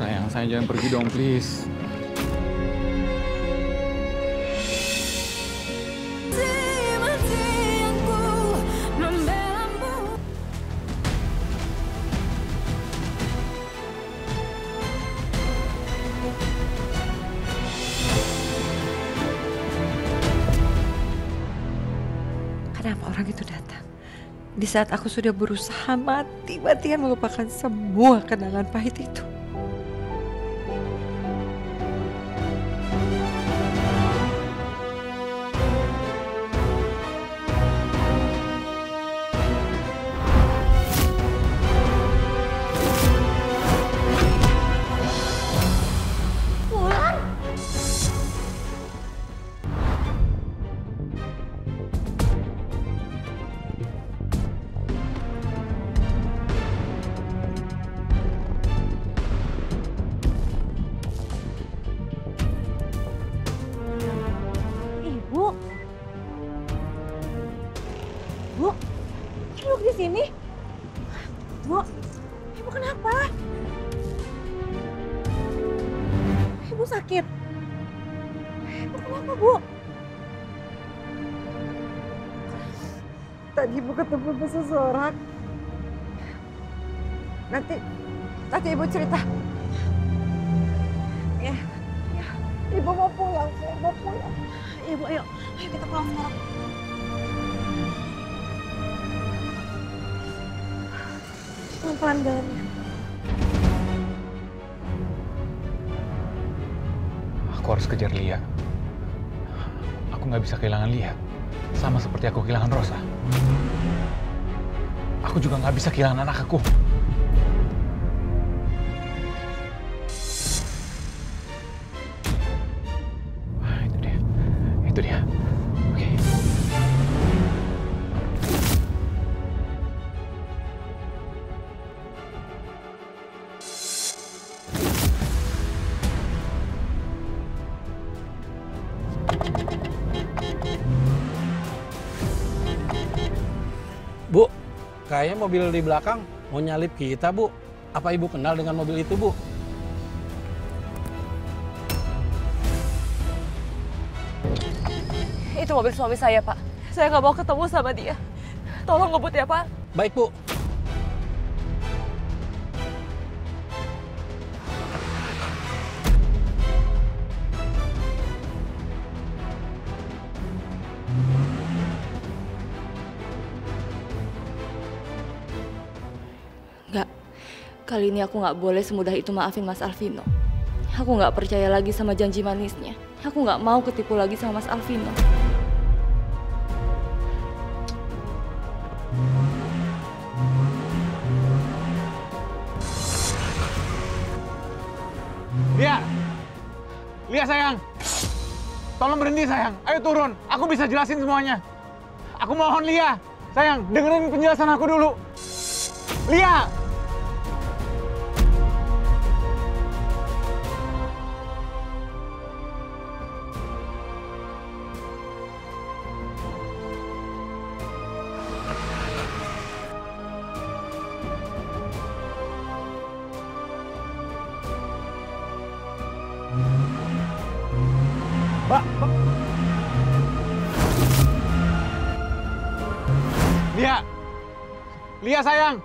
Sayang, sayang jangan pergi dong, please. Kenapa orang itu datang? Di saat aku sudah berusaha mati-matian melupakan semua kenangan pahit itu. Bu? Tadi ibu ketemu seseorang. Nanti, nanti ibu cerita. Ya, ya. Ibu mau pulang, saya mau pulang. Ibu, ayo. Ayo kita pulang sekarang. Pelan-pelan jalannya. Aku harus kejar Lia. Aku nggak bisa kehilangan Lia. Sama seperti aku kehilangan Rosa. Aku juga nggak bisa kehilangan anak aku. Kayaknya mobil di belakang mau nyalip kita, Bu. Apa Ibu kenal dengan mobil itu, Bu? Itu mobil suami saya, Pak. Saya nggak mau ketemu sama dia. Tolong ngebut ya, Pak. Baik, Bu. Kali ini aku nggak boleh semudah itu maafin Mas Alvino. Aku nggak percaya lagi sama janji manisnya. Aku nggak mau ketipu lagi sama Mas Alvino. Lia! Lia sayang! Tolong berhenti sayang. Ayo turun. Aku bisa jelasin semuanya. Aku mohon Lia. Sayang, dengerin penjelasan aku dulu. Lia! Mbak, Mbak. Lia! Lia sayang!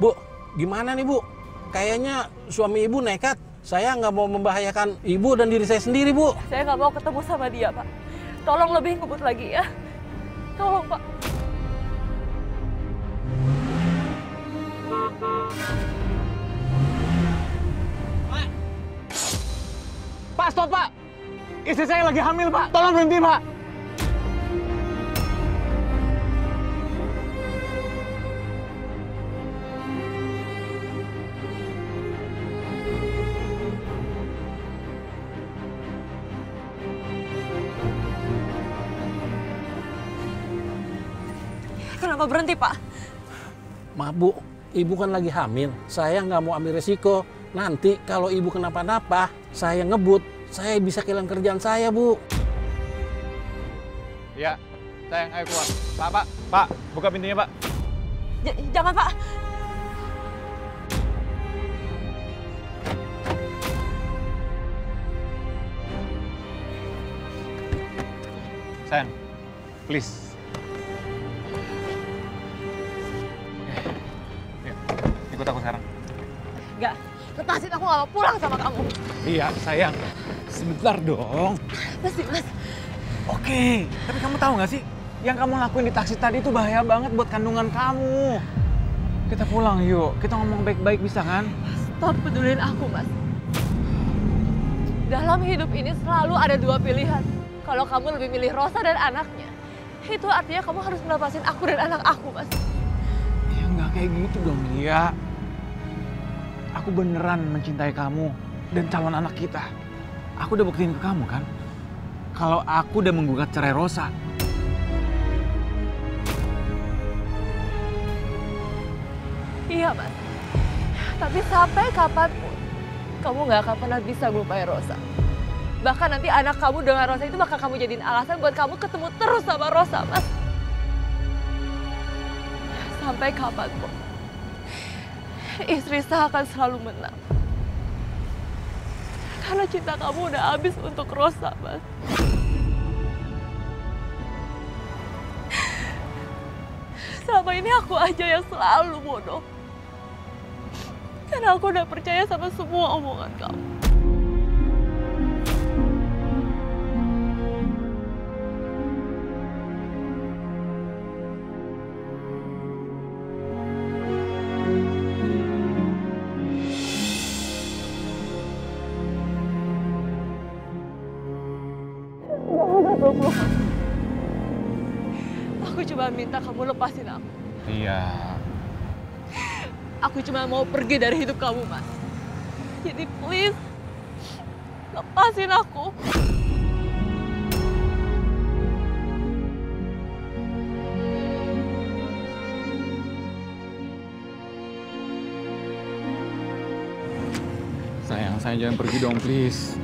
Bu, gimana nih, Bu? Kayaknya suami Ibu nekat. Saya nggak mau membahayakan Ibu dan diri saya sendiri, Bu. Saya nggak mau ketemu sama dia, Pak. Tolong lebih ngebut lagi ya. Tolong, Pak. Pak, stop Pak! Istri saya lagi hamil Pak, tolong berhenti Pak! Kenapa berhenti, Pak? Maaf, Bu. Ibu kan lagi hamil. Saya nggak mau ambil resiko. Nanti kalau Ibu kenapa-napa, saya ngebut. Saya bisa kehilangan kerjaan saya, Bu. Ya, sayang, ayo keluar. Pak, Pak, Pak, buka pintunya, Pak. J jangan, Pak. Sayang, please, eh, ya, ikut aku sekarang. Enggak, lepasin aku gak mau pulang sama kamu. Iya, sayang. Sebentar dong. Pasti mas. Oke, tapi kamu tahu nggak sih? Yang kamu lakuin di taksi tadi itu bahaya banget buat kandungan kamu. Kita pulang yuk, kita ngomong baik-baik bisa kan? Stop pedulin aku mas. Dalam hidup ini selalu ada dua pilihan. Kalau kamu lebih milih Rosa dan anaknya, itu artinya kamu harus melepasin aku dan anak aku mas. Ya nggak kayak gitu dong, Lia. Aku beneran mencintai kamu dan calon anak kita. Aku udah buktiin ke kamu kan? Kalau aku udah menggugat cerai Rosa. Iya mas. Tapi sampai kapan pun, kamu gak akan pernah bisa ngelupain Rosa. Bahkan nanti anak kamu dengan Rosa itu bakal kamu jadiin alasan buat kamu ketemu terus sama Rosa, Mas. Sampai kapan pun, istri sah akan selalu menang. Karena cinta kamu udah habis untuk Rosa, Mas. Selama ini aku aja yang selalu bodoh. Karena aku udah percaya sama semua omongan kamu. Aku cuma minta kamu lepasin aku. Iya. Aku cuma mau pergi dari hidup kamu, Mas. Jadi please, lepasin aku. Sayang, sayang jangan pergi dong, please.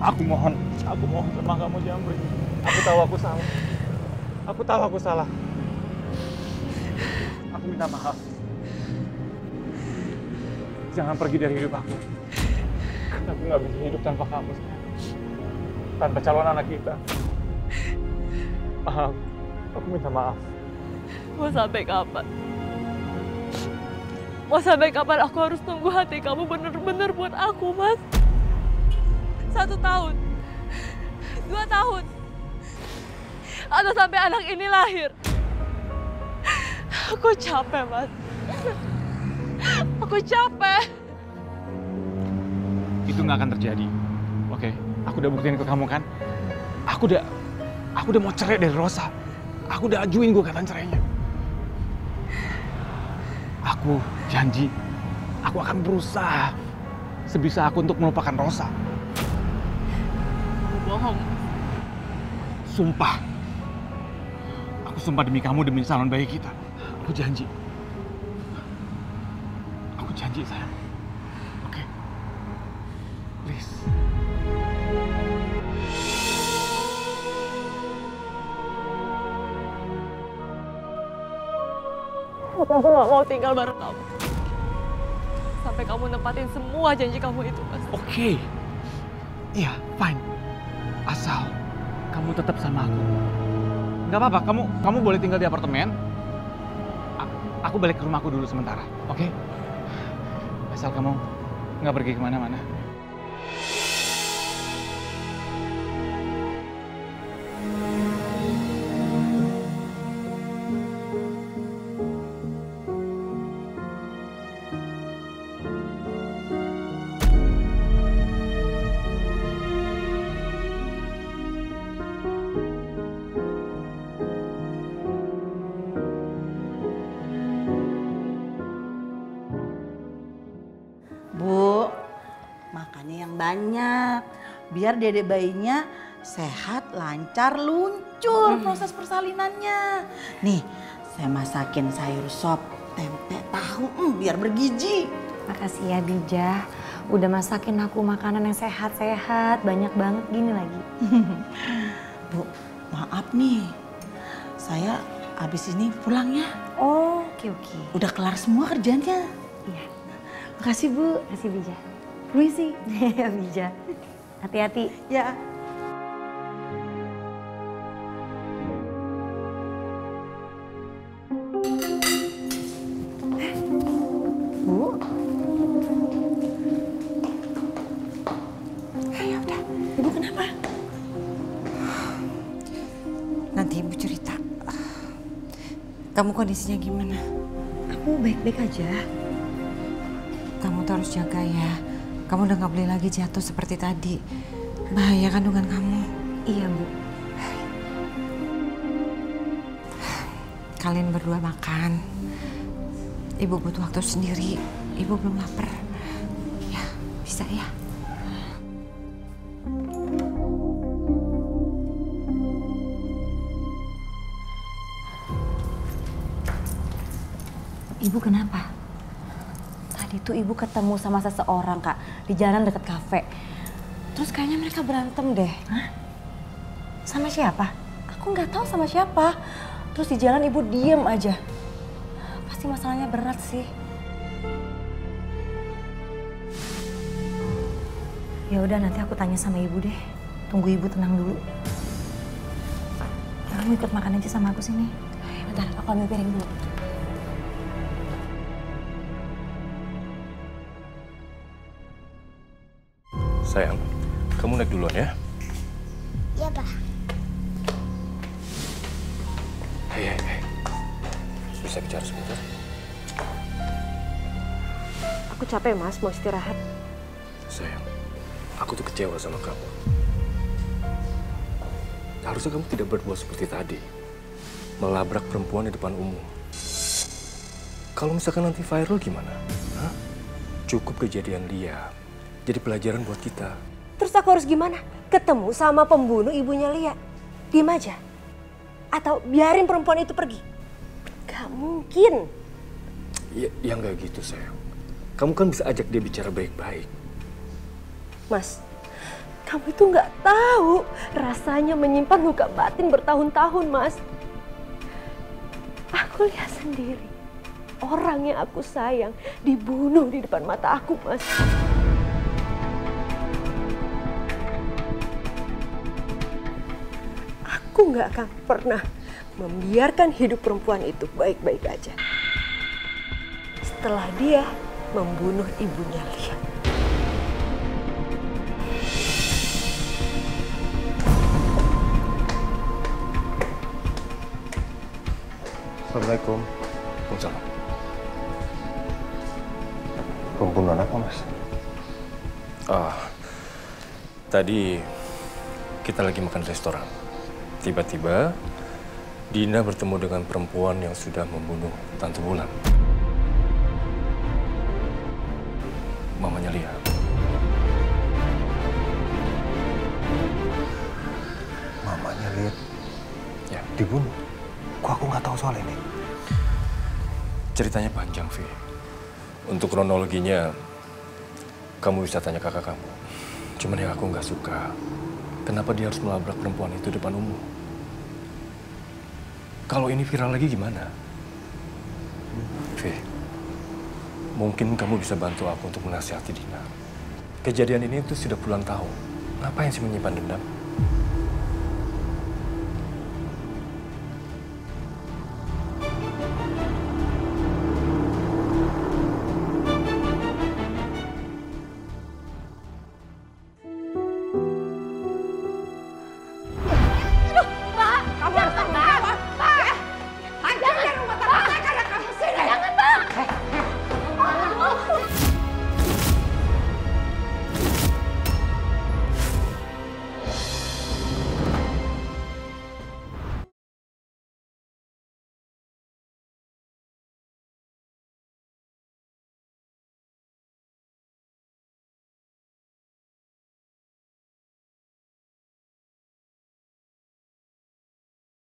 Aku mohon, aku mohon sama kamu pergi. Aku tahu aku salah. Aku tahu aku salah. Aku minta maaf. Jangan pergi dari hidup aku. Aku nggak bisa hidup tanpa kamu. Tanpa calon anak kita. Maaf. Aku minta maaf. Mau sampai kapan? Mau sampai kapan aku harus tunggu hati kamu bener-bener buat aku, Mas? Satu tahun? Dua tahun? Atau sampai anak ini lahir? Aku capek, Mas. Aku capek. Itu nggak akan terjadi. Oke, aku udah buktiin ke kamu kan. Aku udah, aku udah mau cerai dari Rosa. Aku udah ajuin gugatan cerainya. Aku janji, aku akan berusaha sebisa aku untuk melupakan Rosa. Bohong. Sumpah. Aku sumpah demi kamu, demi salon bayi kita. Aku janji. Aku janji, sayang. Oke? Please. Tapi aku gak mau tinggal bareng kamu. Sampai kamu nempatin semua janji kamu itu, Mas. Oke. Iya, fine. Asal kamu tetap sama aku. Gak apa-apa, kamu kamu boleh tinggal di apartemen. A- aku balik ke rumahku dulu sementara, oke? Asal kamu nggak pergi ke mana-mana. Banyak. Biar dedek bayinya sehat, lancar, luncur proses persalinannya. Nih, saya masakin sayur sop, tempe, tahu, hmm, biar bergizi. Makasih ya Bijah, udah masakin aku makanan yang sehat-sehat, banyak banget gini lagi. Bu, maaf nih. Saya habis ini pulang ya. Oh, oke oke. Udah kelar semua kerjanya. Iya. Makasih Bu. Kasih Bija. Permisi. Bija. Hati-hati. Ya. Bu. Ya udah. Ibu kenapa? Nanti ibu cerita. Kamu kondisinya gimana? Aku baik-baik aja. Kamu harus jaga ya. Kamu udah nggak boleh lagi jatuh seperti tadi. Bahaya kandungan kamu. Iya Bu. Kalian berdua makan. Ibu butuh waktu sendiri. Ibu belum lapar. Ya, bisa ya. Ibu kenapa? Tadi tuh ibu ketemu sama seseorang kak di jalan deket kafe. Terus kayaknya mereka berantem deh. Hah? Sama siapa? Aku nggak tahu sama siapa. Terus di jalan ibu diem aja. Pasti masalahnya berat sih. Ya udah nanti aku tanya sama ibu deh. Tunggu ibu tenang dulu. Kamu ikut makan aja sama aku sini. Bentar, aku ambil piring dulu. Sayang, kamu naik duluan ya. Iya, Pak. Hei, hei, hei. Bisa bicara sebentar? Aku capek mas, mau istirahat. Sayang, aku tuh kecewa sama kamu. Harusnya kamu tidak berbuat seperti tadi. Melabrak perempuan di depan umum. Kalau misalkan nanti viral gimana? Hah? Cukup kejadian dia. Jadi pelajaran buat kita. Terus aku harus gimana? Ketemu sama pembunuh ibunya Lia. Diem aja. Atau biarin perempuan itu pergi. Gak mungkin. Ya, ya nggak gitu, sayang. Kamu kan bisa ajak dia bicara baik-baik. Mas, kamu itu nggak tahu rasanya menyimpan luka batin bertahun-tahun, Mas. Aku lihat sendiri. Orang yang aku sayang dibunuh di depan mata aku, Mas. Aku nggak akan pernah membiarkan hidup perempuan itu baik-baik aja. Setelah dia membunuh ibunya Lia. Assalamualaikum. Waalaikumsalam. Pembunuhan apa, Mas? Ah, tadi kita lagi makan restoran. Tiba-tiba Dina bertemu dengan perempuan yang sudah membunuh Tante Bulan. Mamanya Lia. Mamanya lihat Ya, dibunuh. Kok aku nggak tahu soal ini? ceritanya panjang, Vi. Untuk kronologinya, kamu bisa tanya kakak kamu. Cuman yang aku nggak suka, kenapa dia harus melabrak perempuan itu depan umum? Kalau ini viral lagi gimana? Vi, mungkin kamu bisa bantu aku untuk menasihati Dina. Kejadian ini itu sudah puluhan tahun. Ngapain sih menyimpan dendam?